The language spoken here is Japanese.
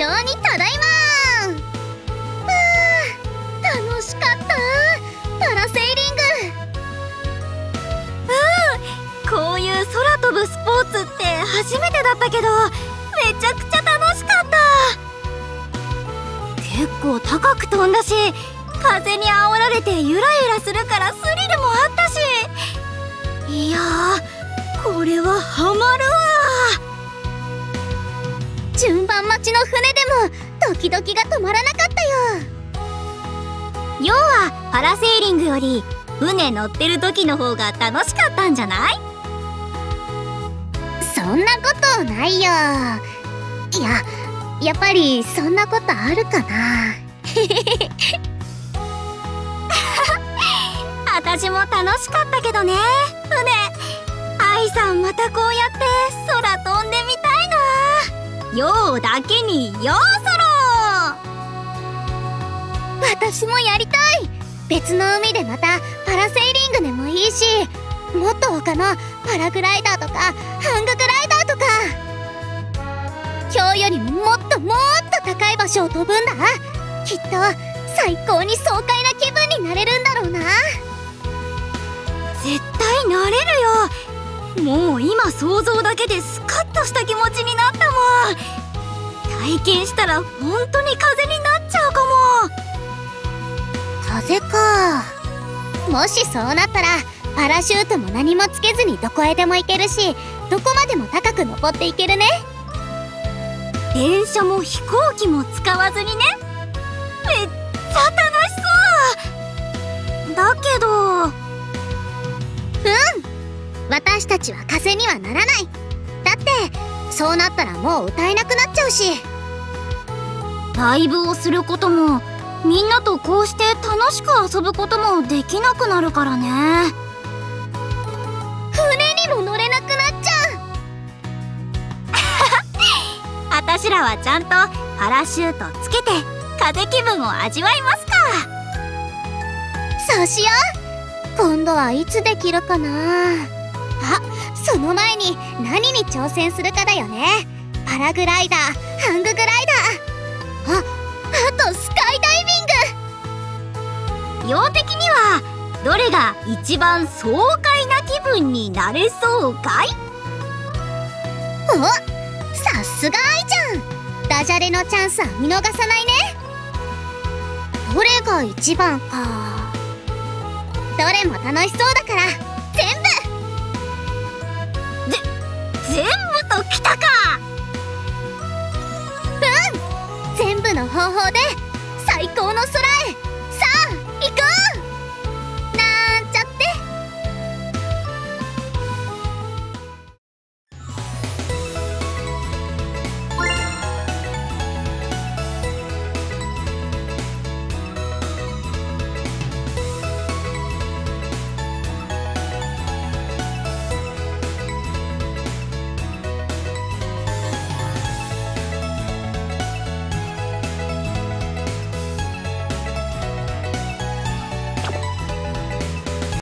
上にただいまあ楽しかった。パラセーリング。うんこういう空飛ぶスポーツって初めてだったけどめちゃくちゃ楽しかった。結構高く飛んだし風に煽られてゆらゆらするからス順番待ちの船でもドキドキが止まらなかったよ。要はパラセーリングより船乗ってる時の方が楽しかったんじゃない？そんなことないよ。いややっぱりそんなことあるかな。私も楽しかったけどね船。愛さんまたこうやってようだけにようそろ。私もやりたい。別の海でまたパラセーリングでもいいしもっと他のパラグライダーとかハンググライダーとか。今日よりももっともっと高い場所を飛ぶんだ。きっと最高に爽快な気分になれるんだろうな。絶対なれるよ。もう今想像だけでスカッとした気持ちになった。体験したら本当に風になっちゃうかも。風か。もしそうなったらパラシュートも何もつけずにどこへでも行けるしどこまでも高く登っていけるね。電車も飛行機も使わずにね。めっちゃ楽しそう。だけど。うん。私たちは風にはならない。だってそうなったらもう歌えなくなっちゃうし。ライブをすることもみんなとこうして楽しく遊ぶこともできなくなるからね。船にも乗れなくなっちゃう。あたしらはちゃんとパラシュートつけて風気分を味わいますか。そうしよう。今度はいつできるかな。あその前に何に挑戦するかだよね。パラグライダーハンググライダー。ああとスカイダイビング。用的にはどれが一番爽快な気分になれそうかい？おさすが愛ちゃん。ダジャレのチャンスは見逃さないね。どれが一番か。どれも楽しそうだから。全部。方で最高の空へ。さあ行こう！